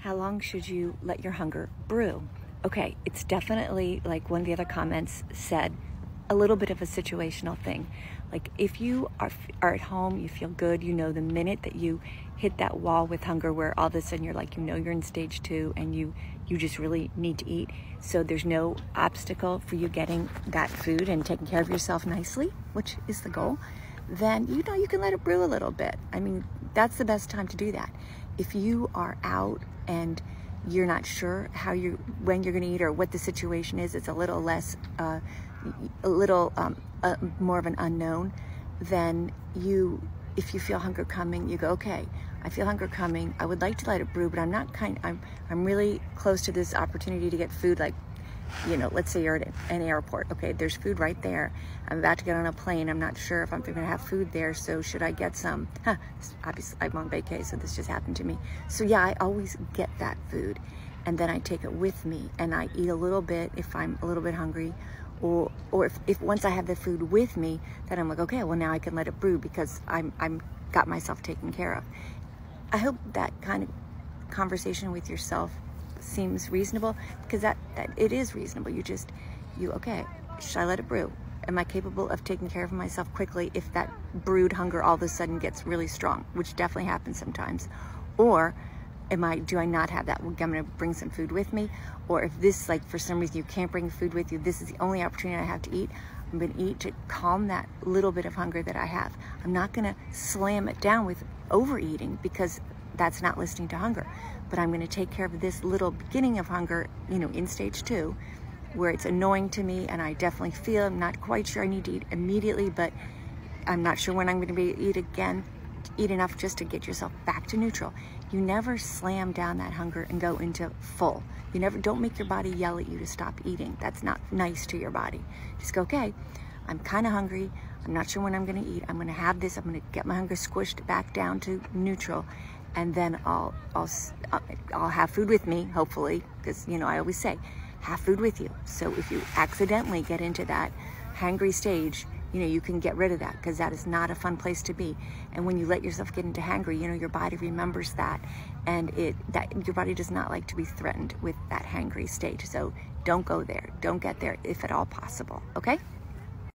How long should you let your hunger brew? Okay, it's definitely like one of the other comments said, a little bit of a situational thing. Like if you are, are at home, you feel good, you know the minute that you hit that wall with hunger where all of a sudden you're like, you know you're in stage two and you, you just really need to eat. So there's no obstacle for you getting that food and taking care of yourself nicely, which is the goal. Then, you know, you can let it brew a little bit. I mean, that's the best time to do that. If you are out and you're not sure how you when you're going to eat or what the situation is it's a little less uh, a little um, uh, more of an unknown then you if you feel hunger coming you go okay i feel hunger coming i would like to let it brew but i'm not kind i'm i'm really close to this opportunity to get food like you know, let's say you're at an airport. Okay, there's food right there. I'm about to get on a plane. I'm not sure if I'm going to have food there. So should I get some? Huh, obviously, I'm on vacation, so this just happened to me. So yeah, I always get that food. And then I take it with me and I eat a little bit if I'm a little bit hungry. Or, or if, if once I have the food with me, then I'm like, okay, well now I can let it brew because I'm, I'm got myself taken care of. I hope that kind of conversation with yourself seems reasonable because that, that it is reasonable. You just, you, okay, should I let it brew? Am I capable of taking care of myself quickly if that brewed hunger all of a sudden gets really strong, which definitely happens sometimes? Or am I, do I not have that? I'm going to bring some food with me. Or if this, like for some reason you can't bring food with you, this is the only opportunity I have to eat. I'm going to eat to calm that little bit of hunger that I have. I'm not going to slam it down with overeating because that's not listening to hunger. But I'm going to take care of this little beginning of hunger, you know, in stage two, where it's annoying to me and I definitely feel I'm not quite sure I need to eat immediately, but I'm not sure when I'm going to be eat again. Eat enough just to get yourself back to neutral. You never slam down that hunger and go into full. You never don't make your body yell at you to stop eating. That's not nice to your body. Just go, okay, I'm kind of hungry. I'm not sure when I'm going to eat. I'm going to have this. I'm going to get my hunger squished back down to neutral and then I'll, I'll, uh, I'll have food with me, hopefully, because, you know, I always say, have food with you. So if you accidentally get into that hangry stage, you know, you can get rid of that because that is not a fun place to be. And when you let yourself get into hangry, you know, your body remembers that and it, that your body does not like to be threatened with that hangry stage. So don't go there. Don't get there if at all possible. Okay.